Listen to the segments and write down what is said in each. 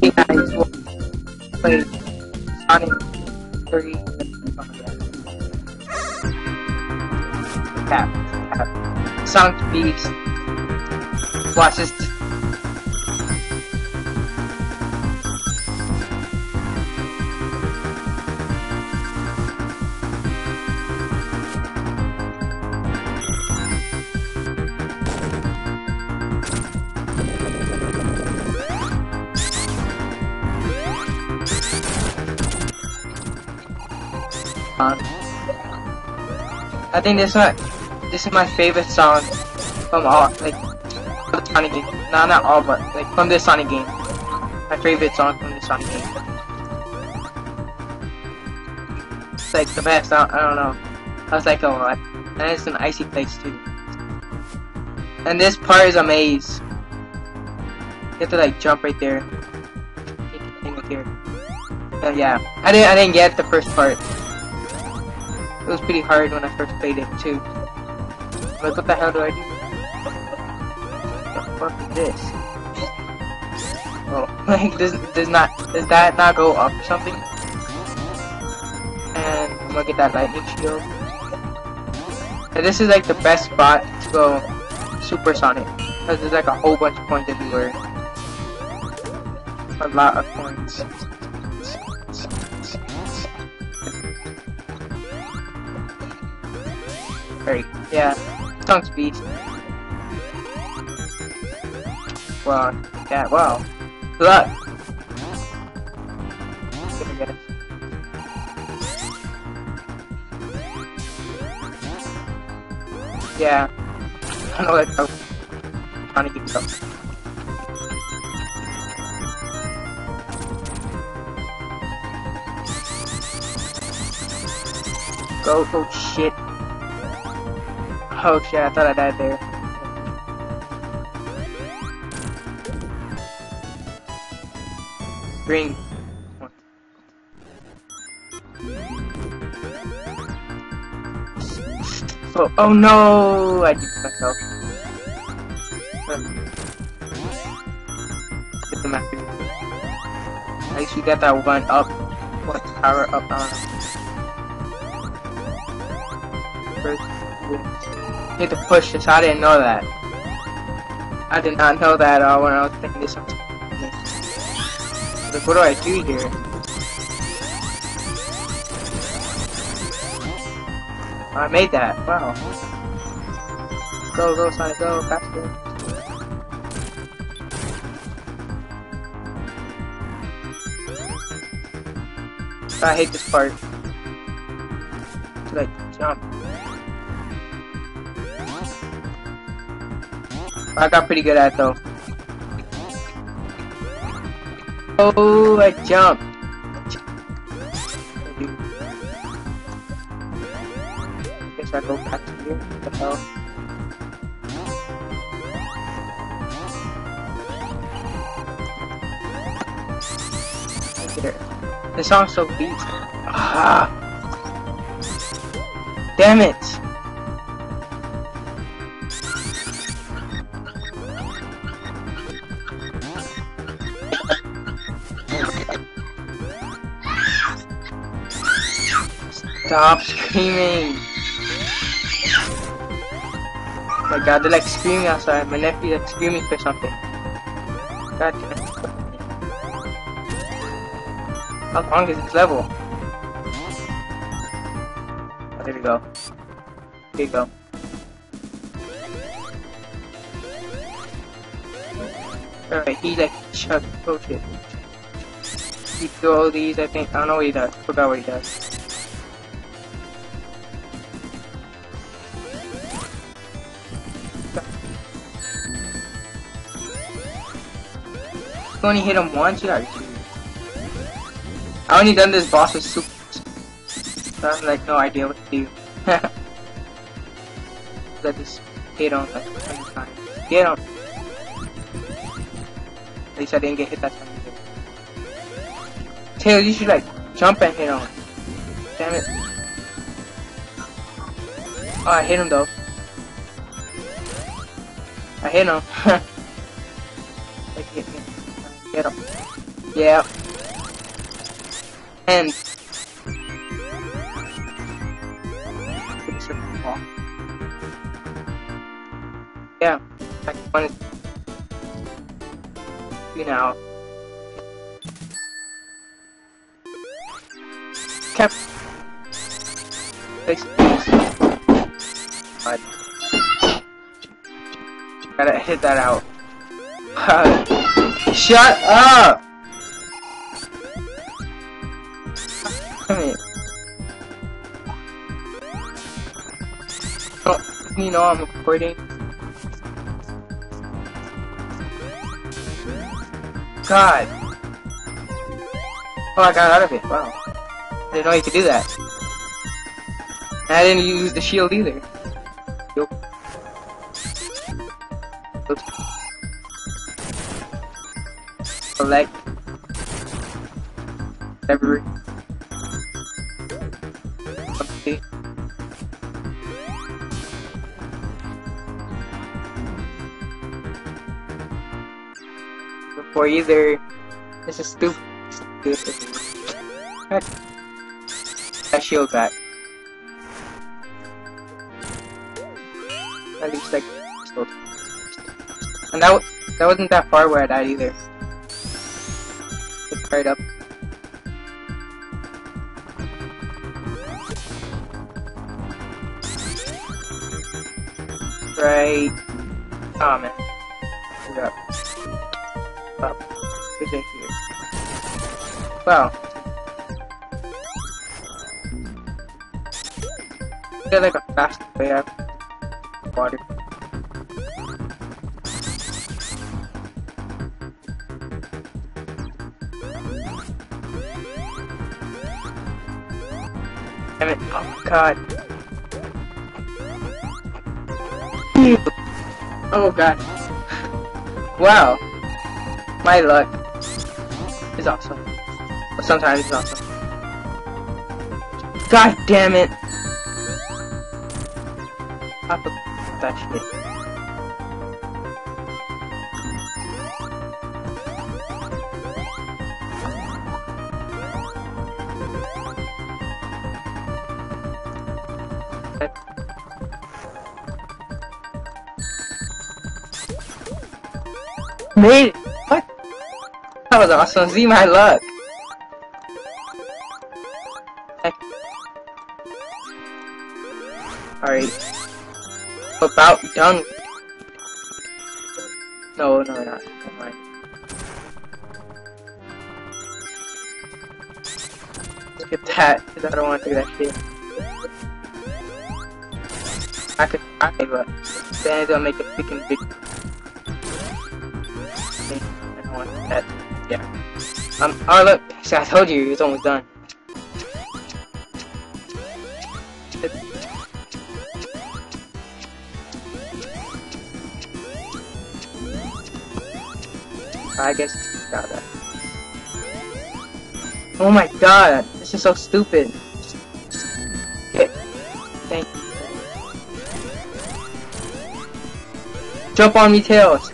Hey guys, we'll play Sonic 3. Cap, cap. Sonic Beast. Song. I think this one, this is my favorite song from all, like, the Sonic game. No, not all, but like from this Sonic game. My favorite song from this Sonic game. It's like the best. I, I don't know. I was like, oh, what? And it's an icy place too. And this part is a maze. You have to like jump right there. Right here. But yeah, I didn't. I didn't get the first part. It was pretty hard when I first played it too. Like, what the hell do I do? What the fuck is this? Oh, like, does does not does that not go up or something? And I'm gonna get that lightning shield. And this is like the best spot to go supersonic because there's like a whole bunch of coins everywhere. A lot of coins. Right, yeah. Stonks beast. Wow, yeah, wow. Good luck! Yeah. I don't know what I'm trying to get up. Go, oh shit. Oh shit, I thought I died there. Green. Oh, oh no! I jinxed myself. Get the map. At least we got that one up. What power up on. First, need to push this. I didn't know that. I did not know that uh, when I was thinking this. Like, what do I do here? I made that. Wow. Go, go, Sonic, go, faster. I hate this part. To like jump. I got pretty good at though. Oh, I jumped. Guess I go back to here. What the hell? This song's so beat. Ah! Damn it! Stop screaming! my god, they're like screaming outside. My nephew's like screaming for something. God damn. How long is this level? Oh, there we go. Here we go. Alright, he's like, shut, oh shit. He all these, I think. I don't know what he does. Forgot what he does. Only hit him once, you gotta. I only done this boss with super. So I have like no idea what to do. Let this hit him like 100 times. Get him! At least I didn't get hit that time. Tail, you should like jump and hit on. Damn it. Oh, I hit him though. I hit him. like hit me. Get him. Yeah. And yeah, I want to you know Thanks, Gotta hit that out. Shut up! Oh, you know I'm recording. God. Oh, I got out of it. Wow. I didn't know you could do that. I didn't use the shield either. Nope. Oops. Select. Whatever. Okay. Before either. This is stupid. Stupid. That shield back. At least like. And that that wasn't that far where I died either. It's right up. Right. Oh man. Up. Up. Day here. Wow. Is like a fast way out? Damn it. Oh god. Oh god. Wow. My luck is awesome. But sometimes it's awesome. God damn it. I forgot that shit. Made! What? That was awesome. See my luck. Alright. About done. No, no, not. Look at that, because I don't want to do that shit. I could try, but then it'll make a freaking big. Don't that. Yeah. Um. Oh look, see, I told you, it's almost done. I guess got that. Oh my god, this is so stupid. Jump on me, Tails.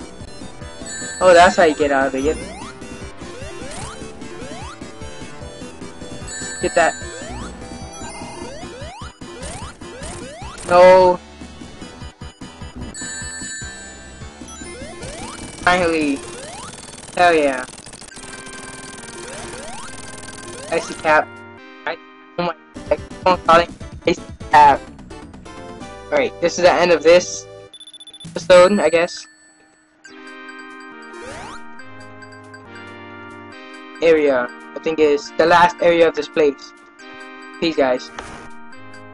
Oh, that's how you get out of it. Get that. No. Finally. Hell yeah. Icy cap. I, oh my, I keep on calling Icy cap. Alright, this is the end of this episode, I guess. Area, I think is the last area of this place. Peace, guys.